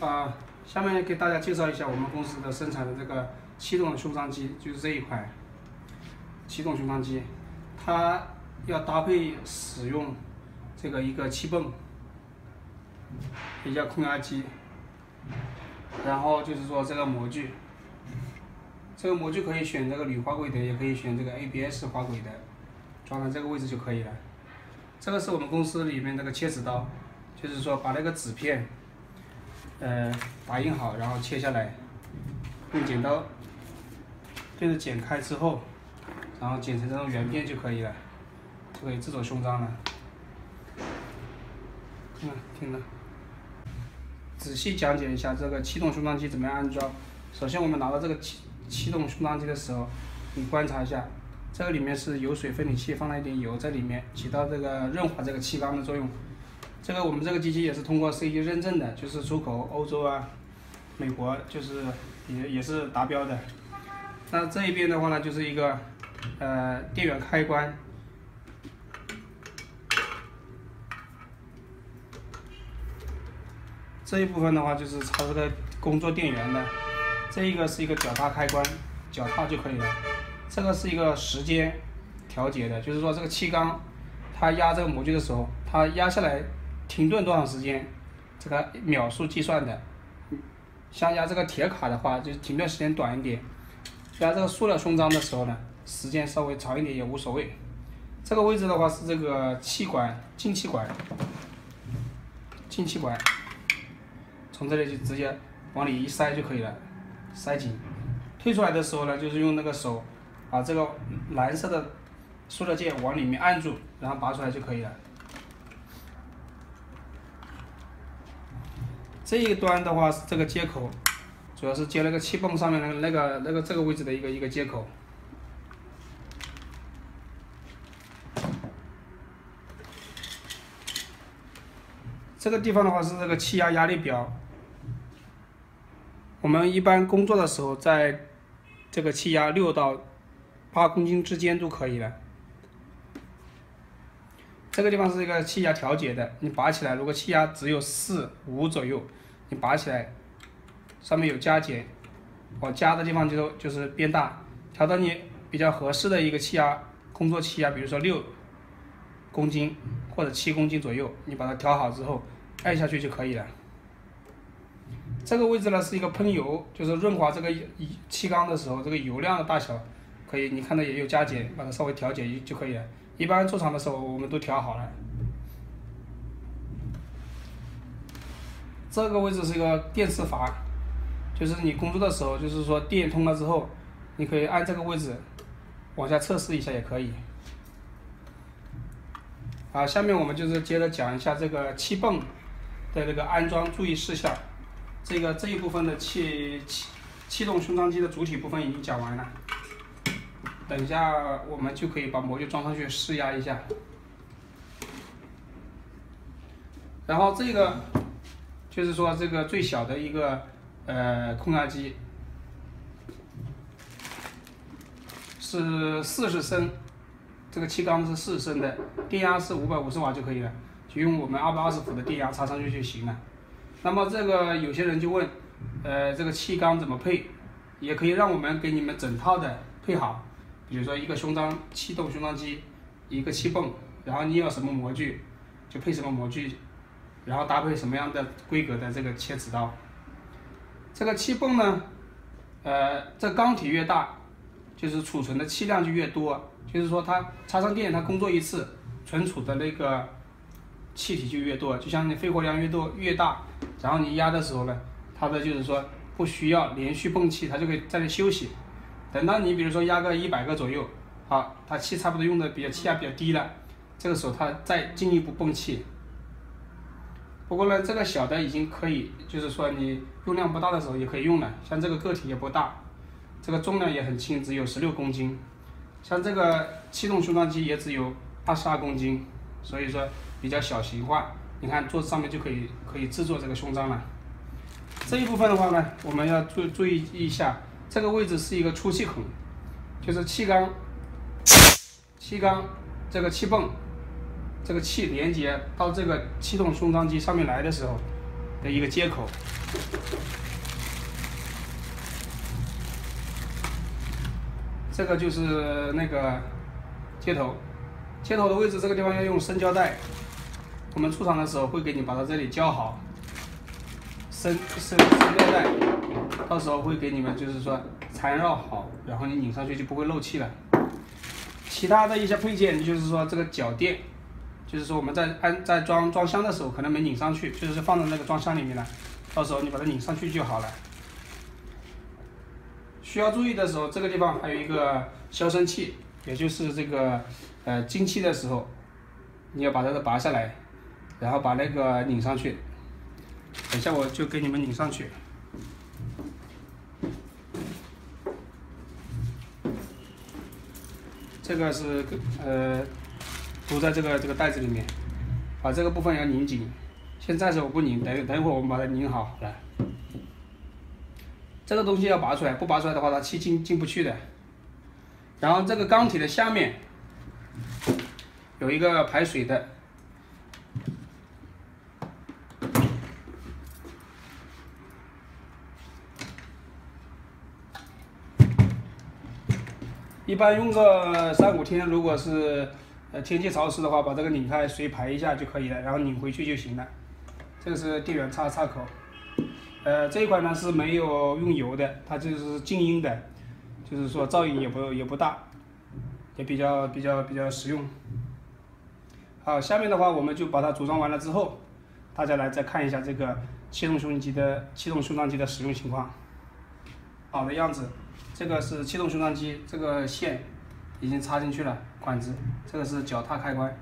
啊，下面给大家介绍一下我们公司的生产的这个气动的胸张机，就是这一款气动胸张机，它要搭配使用这个一个气泵，也叫空压机，然后就是说这个模具，这个模具可以选这个铝滑轨的，也可以选这个 ABS 滑轨的，装在这个位置就可以了。这个是我们公司里面那个切纸刀，就是说把那个纸片。呃，打印好，然后切下来，用剪刀对着剪开之后，然后剪成这种圆片就可以了，就可以制作胸章了。嗯，听着，仔细讲解一下这个气动胸章机怎么样安装。首先，我们拿到这个气气动胸章机的时候，你观察一下，这个里面是油水分离器，放了一点油在里面，起到这个润滑这个气缸的作用。这个我们这个机器也是通过 C E 认证的，就是出口欧洲啊、美国，就是也也是达标的。那这一边的话呢，就是一个呃电源开关，这一部分的话就是插这个工作电源的，这一个是一个脚踏开关，脚踏就可以了。这个是一个时间调节的，就是说这个气缸它压这个模具的时候，它压下来。停顿多长时间？这个秒数计算的。像压这个铁卡的话，就停顿时间短一点；压这个塑料胸章的时候呢，时间稍微长一点也无所谓。这个位置的话是这个气管进气管，进气管，从这里就直接往里一塞就可以了，塞紧。退出来的时候呢，就是用那个手把这个蓝色的塑料件往里面按住，然后拔出来就可以了。这一端的话是这个接口，主要是接那个气泵上面的那个那个这个位置的一个一个接口。这个地方的话是这个气压压力表，我们一般工作的时候，在这个气压六到八公斤之间就可以了。这个地方是一个气压调节的，你拔起来，如果气压只有四五左右。你拔起来，上面有加减，往加的地方就就是变大，调到你比较合适的一个气压，工作气压，比如说六公斤或者七公斤左右，你把它调好之后，按下去就可以了。这个位置呢是一个喷油，就是润滑这个气缸的时候，这个油量的大小可以，你看到也有加减，把它稍微调节就可以了。一般出厂的时候我们都调好了。这个位置是一个电磁阀，就是你工作的时候，就是说电通了之后，你可以按这个位置往下测试一下也可以。啊，下面我们就是接着讲一下这个气泵的这个安装注意事项。这个这一部分的气气气动胸张机的主体部分已经讲完了，等一下我们就可以把模具装上去试压一下。然后这个。就是说，这个最小的一个呃空压机是四十升，这个气缸是四十升的，电压是五百五十瓦就可以了，就用我们二百二十伏的电压插上去就行了。那么这个有些人就问，呃，这个气缸怎么配？也可以让我们给你们整套的配好，比如说一个胸章气动胸章机，一个气泵，然后你要什么模具就配什么模具。然后搭配什么样的规格的这个切齿刀？这个气泵呢，呃，这缸体越大，就是储存的气量就越多，就是说它插上电，它工作一次，存储的那个气体就越多，就像你肺活量越多越大，然后你压的时候呢，它的就是说不需要连续泵气，它就可以在那休息。等到你比如说压个一百个左右，好，它气差不多用的比较气压比较低了，这个时候它再进一步泵气。不过呢，这个小的已经可以，就是说你用量不大的时候也可以用了。像这个个体也不大，这个重量也很轻，只有十六公斤。像这个气动胸章机也只有二十二公斤，所以说比较小型化。你看桌子上面就可以可以制作这个胸章了。这一部分的话呢，我们要注注意一下，这个位置是一个出气孔，就是气缸气缸，这个气泵，这个气连接到这个气动送装机上面来的时候的一个接口。这个就是那个接头接头的位置，这个地方要用生胶带，我们出厂的时候会给你把它这里胶好。生生生胶带。到时候会给你们就是说缠绕好，然后你拧上去就不会漏气了。其他的一些配件就是说这个脚垫，就是说我们在安在装装箱的时候可能没拧上去，就是放在那个装箱里面了，到时候你把它拧上去就好了。需要注意的时候，这个地方还有一个消声器，也就是这个呃进气的时候，你要把它的拔下来。然后把那个拧上去，等下我就给你们拧上去。这个是呃，涂在这个这个袋子里面，把这个部分要拧紧。现在是我不拧，等等一会我们把它拧好来。这个东西要拔出来，不拔出来的话，它气进进不去的。然后这个缸体的下面有一个排水的。一般用个三五天，如果是呃天气潮湿的话，把这个拧开，水排一下就可以了，然后拧回去就行了。这个是电源插插口，呃这一款呢是没有用油的，它就是静音的，就是说噪音也不也不大，也比较比较比较实用。好，下面的话我们就把它组装完了之后，大家来再看一下这个气动胸机的气动胸张机的使用情况，好的样子。这个是气动胸张机，这个线已经插进去了，管子，这个是脚踏开关，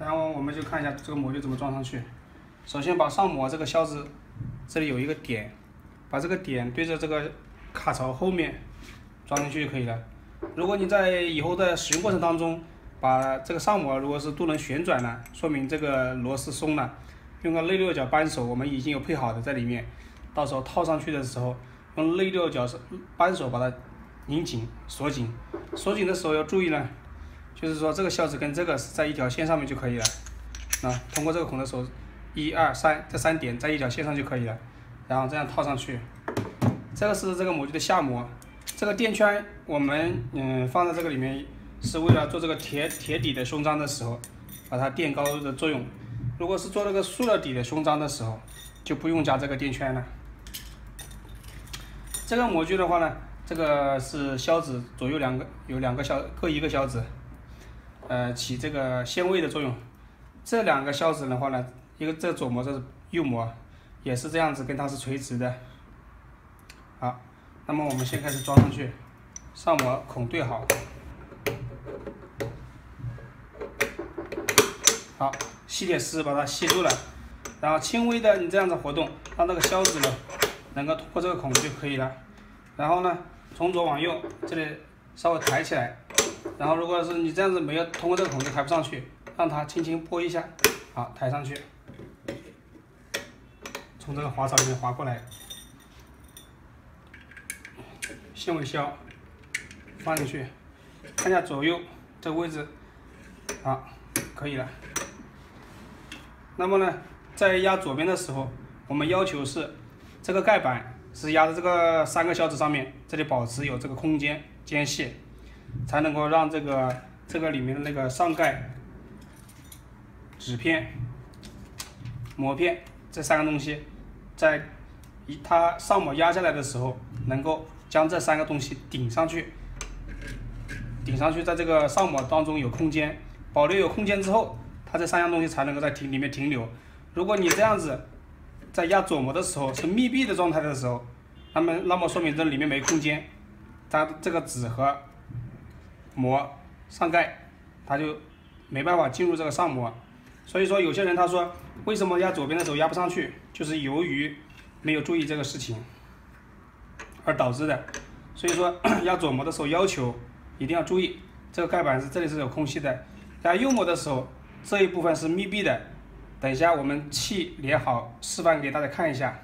然后我们就看一下这个模具怎么装上去。首先把上膜这个销子，这里有一个点，把这个点对着这个卡槽后面装进去就可以了。如果你在以后的使用过程当中，把这个上膜如果是都能旋转了，说明这个螺丝松了，用个内六角扳手，我们已经有配好的在里面，到时候套上去的时候。用内六角扳手把它拧紧锁紧，锁紧的时候要注意呢，就是说这个销子跟这个是在一条线上面就可以了。那通过这个孔的时候，一二三这三点在一条线上就可以了，然后这样套上去。这个是这个模具的下模，这个垫圈我们嗯放在这个里面是为了做这个铁铁底的胸章的时候，把它垫高的作用。如果是做那个塑料底的胸章的时候，就不用加这个垫圈了。这个模具的话呢，这个是销子，左右两个有两个销，各一个销子，呃，起这个限位的作用。这两个销子的话呢，一个这左模，这是右模，也是这样子，跟它是垂直的。好，那么我们先开始装上去，上膜孔对好，好，吸铁丝把它吸住了，然后轻微的你这样子活动，让那个销子呢。能够通过这个孔就可以了，然后呢，从左往右，这里稍微抬起来，然后如果是你这样子没有通过这个孔就抬不上去，让它轻轻拨一下，好，抬上去，从这个滑槽里面滑过来，线尾销放进去，看一下左右这个位置，好，可以了。那么呢，在压左边的时候，我们要求是。这个盖板是压在这个三个销子上面，这里保持有这个空间间隙，才能够让这个这个里面的那个上盖纸片、膜片这三个东西，在一它上膜压下来的时候，能够将这三个东西顶上去，顶上去，在这个上膜当中有空间，保留有空间之后，它这三样东西才能够在停里面停留。如果你这样子。在压左膜的时候是密闭的状态的时候，那么那么说明这里面没空间，它这个纸和膜上盖，它就没办法进入这个上膜。所以说有些人他说为什么压左边的时候压不上去，就是由于没有注意这个事情 而导致的。所以说压左膜的时候要求一定要注意，这个盖板是这里是有空隙的。压右膜的时候这一部分是密闭的。等一下，我们气连好，示范给大家看一下。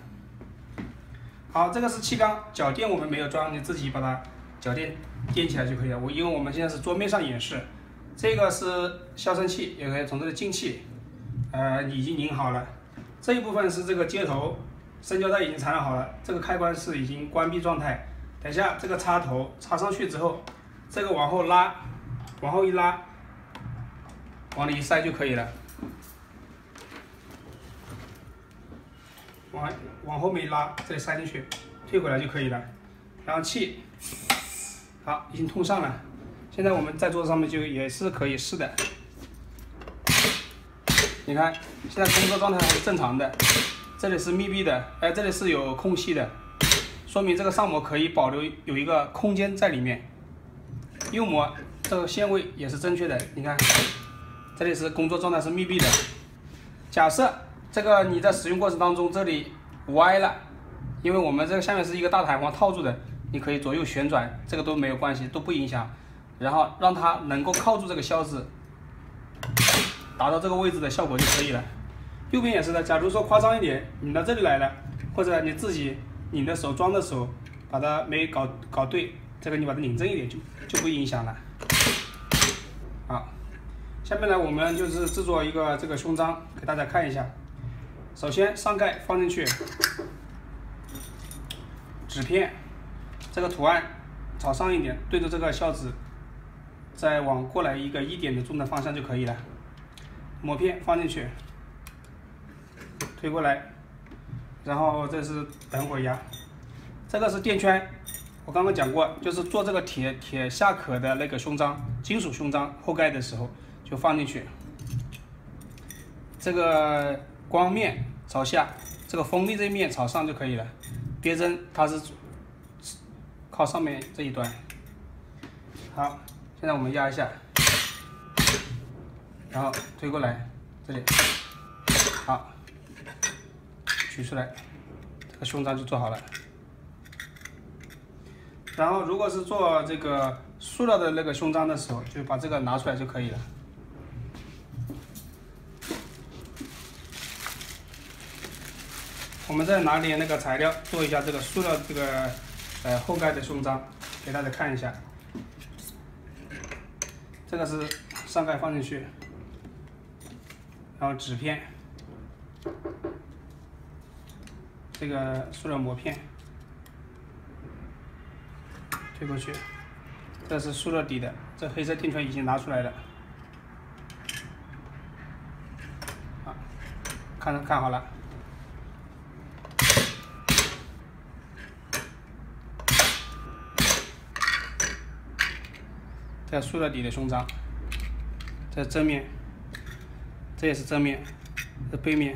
好，这个是气缸，脚垫我们没有装，你自己把它脚垫垫起来就可以了。我因为我们现在是桌面上演示，这个是消声器，也可以从这里进气，呃，已经拧好了。这一部分是这个接头，生胶带已经缠好了，这个开关是已经关闭状态。等一下这个插头插上去之后，这个往后拉，往后一拉，往里一塞就可以了。往往后面一拉，这里塞进去，退回来就可以了。然后气，好，已经通上了。现在我们在桌子上面就也是可以试的。你看，现在工作状态还是正常的，这里是密闭的，哎，这里是有空隙的，说明这个上膜可以保留有一个空间在里面。右膜这个线位也是正确的，你看，这里是工作状态是密闭的。假设这个你在使用过程当中这里歪了，因为我们这个下面是一个大弹簧套住的，你可以左右旋转，这个都没有关系，都不影响。然后让它能够靠住这个销子。达到这个位置的效果就可以了。右边也是的，假如说夸张一点，拧到这里来了，或者你自己拧的时候装的时候，把它没搞搞对，这个你把它拧正一点就就不影响了。好，下面呢我们就是制作一个这个胸章给大家看一下。首先上盖放进去，纸片，这个图案朝上一点，对着这个销子，再往过来一个一点的重的方向就可以了。膜片放进去，推过来，然后这是等会压，这个是垫圈，我刚刚讲过，就是做这个铁铁下壳的那个胸章，金属胸章后盖的时候就放进去，这个光面朝下，这个锋利这一面朝上就可以了，别针它是靠上面这一端，好，现在我们压一下。然后推过来，这里好，取出来，这个胸章就做好了。然后如果是做这个塑料的那个胸章的时候，就把这个拿出来就可以了。我们再拿点那个材料做一下这个塑料这个呃后盖的胸章，给大家看一下。这个是上盖放进去。然后纸片，这个塑料膜片推过去，这是塑料底的，这黑色垫圈已经拿出来了。好，看看好了，在塑料底的胸章，这正面。这也是正面，这背面。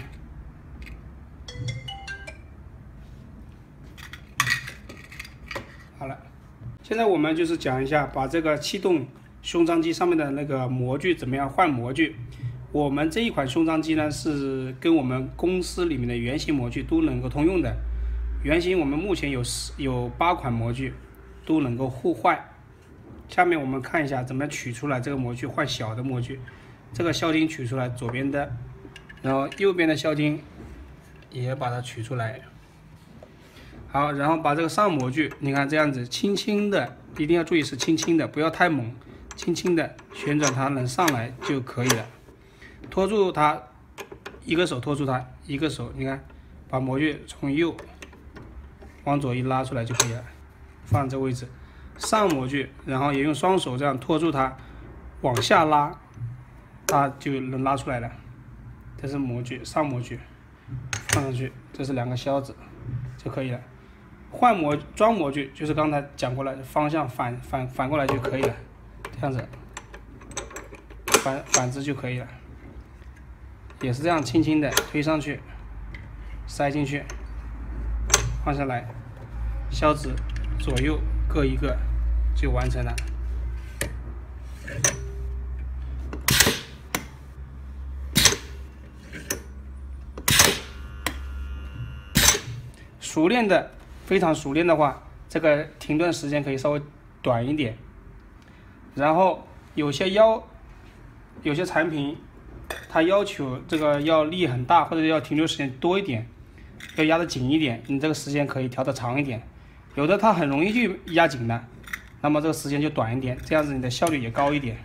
好了，现在我们就是讲一下，把这个气动胸章机上面的那个模具怎么样换模具。我们这一款胸章机呢，是跟我们公司里面的原型模具都能够通用的。原型我们目前有十有八款模具都能够互换。下面我们看一下怎么取出来这个模具换小的模具。这个销钉取出来，左边的，然后右边的销钉也把它取出来。好，然后把这个上模具，你看这样子，轻轻的，一定要注意是轻轻的，不要太猛，轻轻的旋转它能上来就可以了。拖住它，一个手拖住它，一个手你看，把模具从右往左一拉出来就可以了，放这位置。上模具，然后也用双手这样托住它，往下拉。它就能拉出来了，这是模具上模具，放上去，这是两个销子就可以了。换模装模具就是刚才讲过了，方向反反反过来就可以了，这样子，反反之就可以了，也是这样轻轻的推上去，塞进去，放下来，销子左右各一个就完成了。熟练的，非常熟练的话，这个停顿时间可以稍微短一点。然后有些要，有些产品，它要求这个要力很大，或者要停留时间多一点，要压得紧一点，你这个时间可以调得长一点。有的它很容易就压紧了，那么这个时间就短一点，这样子你的效率也高一点。